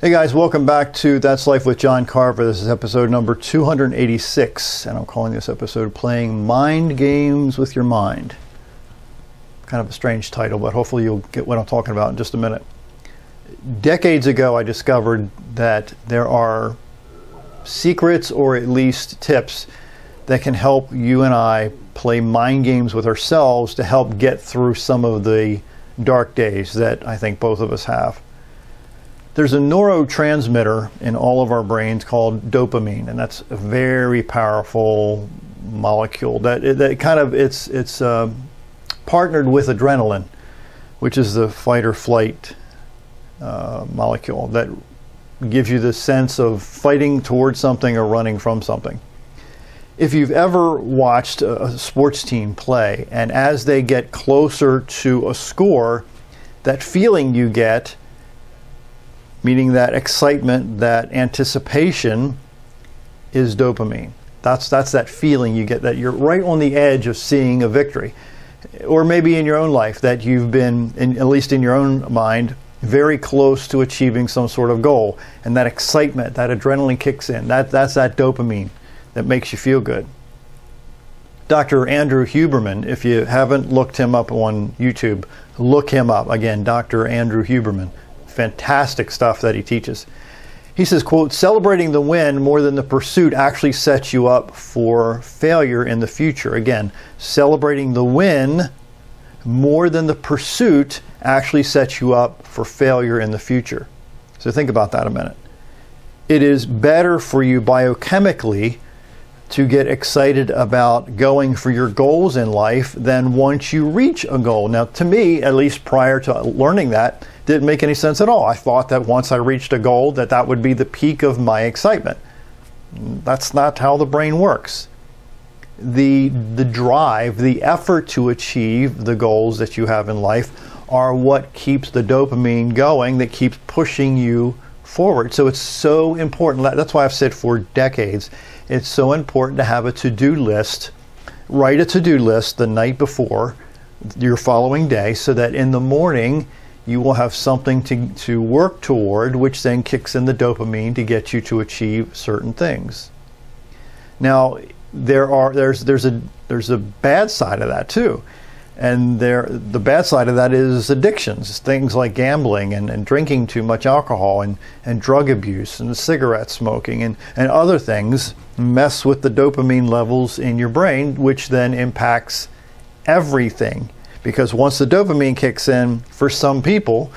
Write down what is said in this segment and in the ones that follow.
Hey guys, welcome back to That's Life with John Carver. This is episode number 286, and I'm calling this episode Playing Mind Games with Your Mind. Kind of a strange title, but hopefully you'll get what I'm talking about in just a minute. Decades ago, I discovered that there are secrets or at least tips that can help you and I play mind games with ourselves to help get through some of the dark days that I think both of us have. There's a neurotransmitter in all of our brains called dopamine, and that's a very powerful molecule. That that kind of it's it's uh, partnered with adrenaline, which is the fight or flight uh, molecule that gives you the sense of fighting towards something or running from something. If you've ever watched a sports team play, and as they get closer to a score, that feeling you get meaning that excitement, that anticipation is dopamine. That's, that's that feeling you get that you're right on the edge of seeing a victory. Or maybe in your own life that you've been, in, at least in your own mind, very close to achieving some sort of goal. And that excitement, that adrenaline kicks in. That, that's that dopamine that makes you feel good. Dr. Andrew Huberman, if you haven't looked him up on YouTube, look him up. Again, Dr. Andrew Huberman fantastic stuff that he teaches. He says, quote, celebrating the win more than the pursuit actually sets you up for failure in the future. Again, celebrating the win more than the pursuit actually sets you up for failure in the future. So think about that a minute. It is better for you biochemically to get excited about going for your goals in life than once you reach a goal. Now, to me, at least prior to learning that, didn't make any sense at all. I thought that once I reached a goal that that would be the peak of my excitement. That's not how the brain works. The the drive, the effort to achieve the goals that you have in life are what keeps the dopamine going that keeps pushing you forward. So it's so important. That's why I've said for decades, it's so important to have a to-do list. Write a to-do list the night before your following day so that in the morning you will have something to, to work toward, which then kicks in the dopamine to get you to achieve certain things. Now, there are there's there's a there's a bad side of that too. And there the bad side of that is addictions, things like gambling and, and drinking too much alcohol and, and drug abuse and cigarette smoking and, and other things mess with the dopamine levels in your brain, which then impacts everything because once the dopamine kicks in, for some people,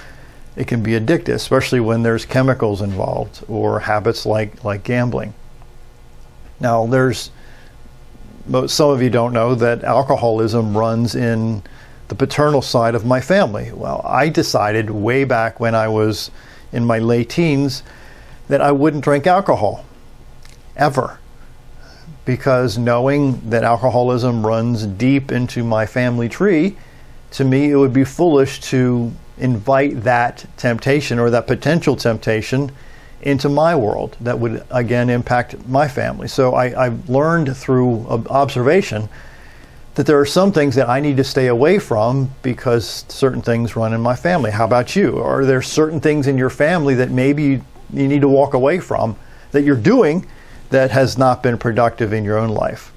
it can be addictive, especially when there's chemicals involved or habits like, like gambling. Now, there's some of you don't know that alcoholism runs in the paternal side of my family. Well, I decided way back when I was in my late teens that I wouldn't drink alcohol ever because knowing that alcoholism runs deep into my family tree, to me, it would be foolish to invite that temptation or that potential temptation into my world that would again impact my family. So I, have learned through observation that there are some things that I need to stay away from because certain things run in my family. How about you? Are there certain things in your family that maybe you, you need to walk away from that you're doing that has not been productive in your own life?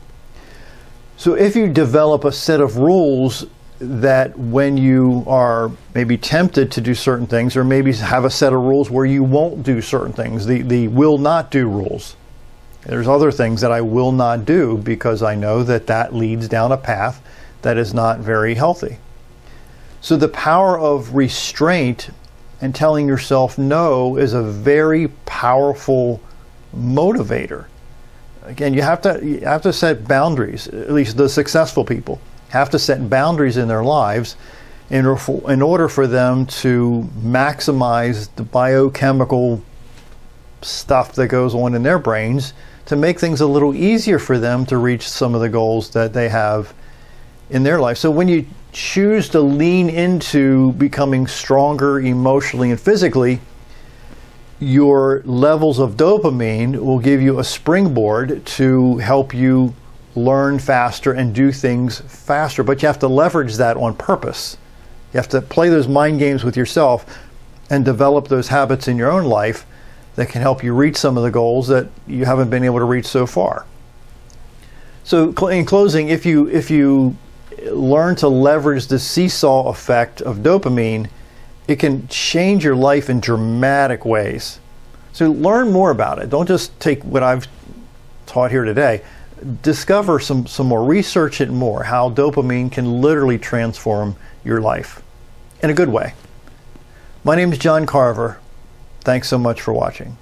So if you develop a set of rules that when you are maybe tempted to do certain things, or maybe have a set of rules where you won't do certain things, the, the will not do rules. There's other things that I will not do because I know that that leads down a path that is not very healthy. So the power of restraint and telling yourself no is a very powerful motivator. Again, you have to you have to set boundaries, at least the successful people have to set boundaries in their lives in in order for them to maximize the biochemical stuff that goes on in their brains to make things a little easier for them to reach some of the goals that they have in their life. So when you choose to lean into becoming stronger emotionally and physically, your levels of dopamine will give you a springboard to help you learn faster and do things faster, but you have to leverage that on purpose. You have to play those mind games with yourself and develop those habits in your own life that can help you reach some of the goals that you haven't been able to reach so far. So, in closing, if you if you learn to leverage the seesaw effect of dopamine, it can change your life in dramatic ways. So, learn more about it. Don't just take what I've taught here today. Discover some some more, research it more. How dopamine can literally transform your life in a good way. My name is John Carver. Thanks so much for watching.